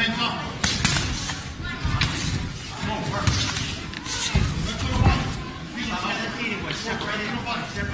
hands up. Come on, work. Lift to the right. Feet, lift to the right. Step right the body.